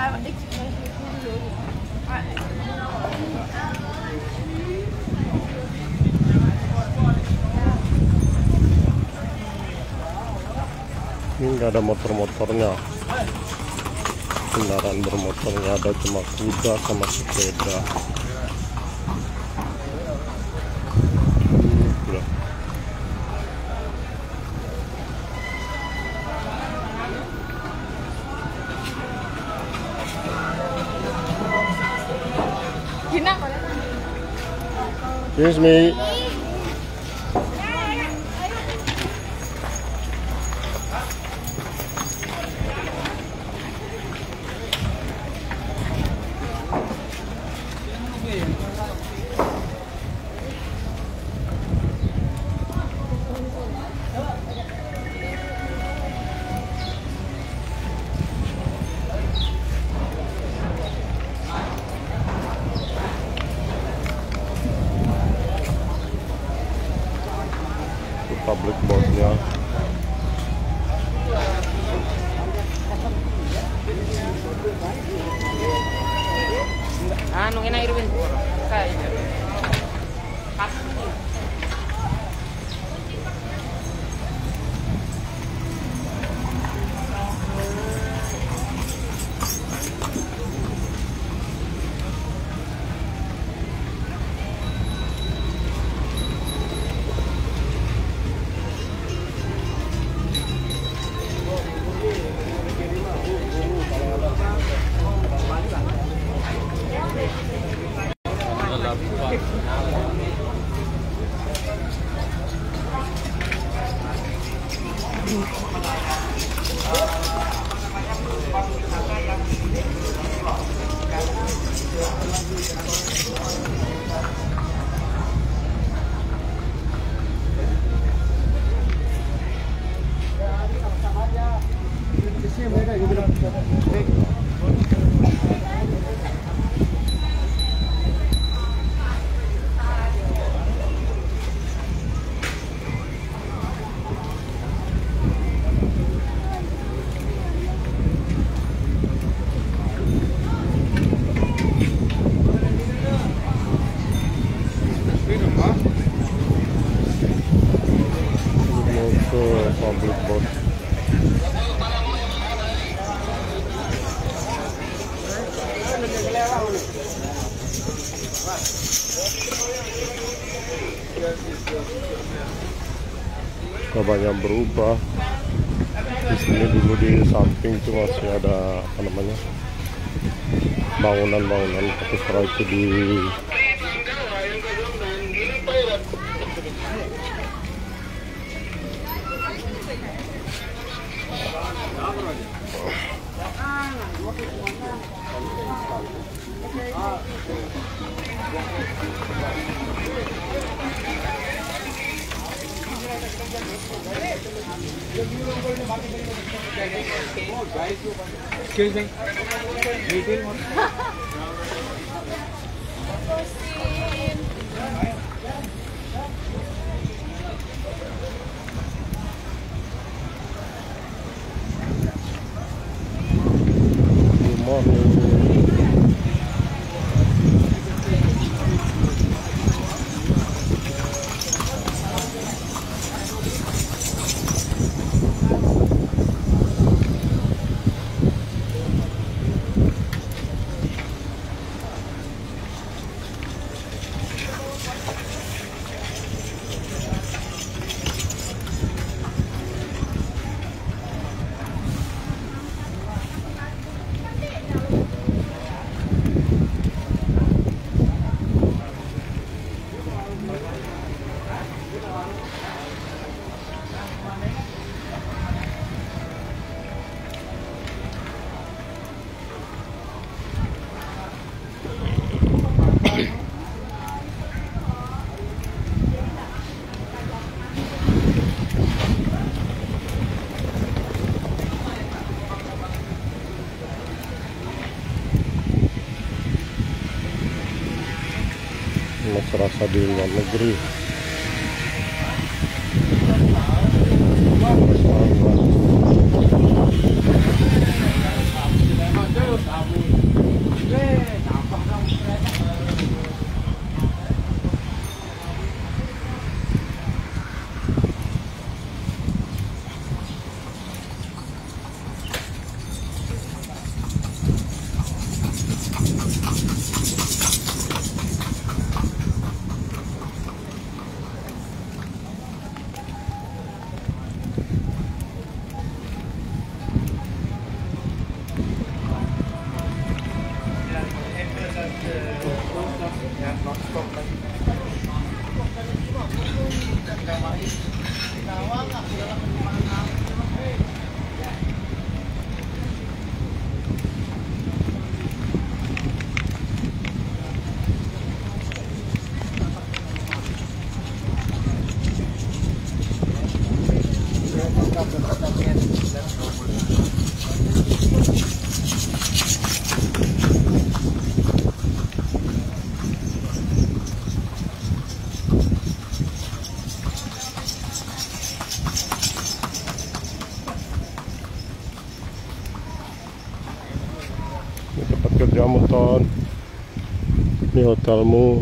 Ini nggak ada motor-motornya. Kendaraan bermotornya ada cuma kuda sama sepeda. Here's me. Public boardnya. Anu enak Irwin. Gracias. Banyak berubah. Di sini dulu di samping itu masih ada apa namanya bangunan-bangunan tapi setelah itu di Excuse me. Mas rasa di luar negeri. Dapat kerja motor, ni hotel mu.